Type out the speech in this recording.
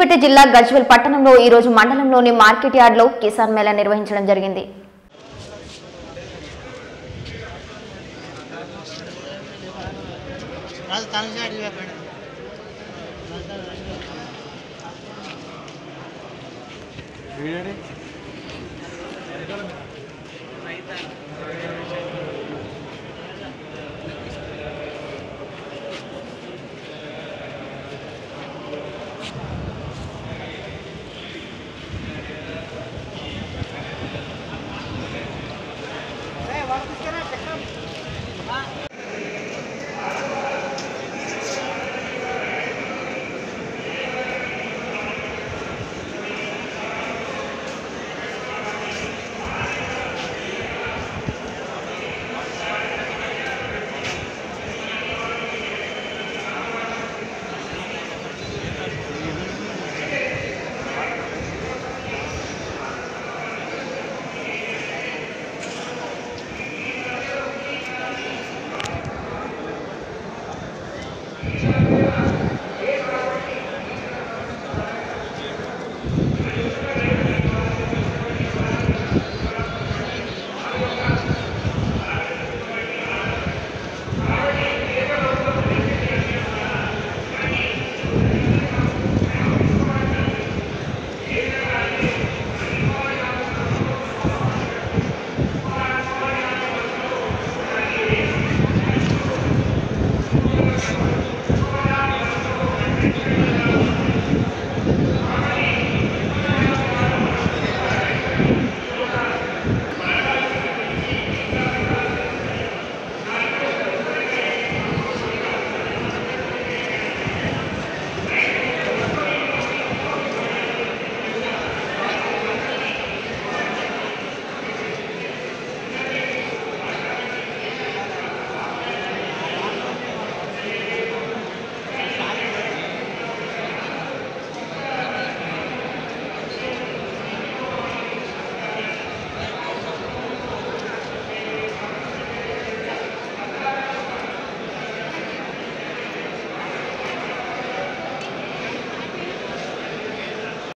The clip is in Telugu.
పేట జిల్లా గజ్వెల్ పట్టణంలో ఈ రోజు మండలంలోని మార్కెట్ యార్డ్లో కిసాన్ మేళా నిర్వహించడం జరిగింది. Yeah.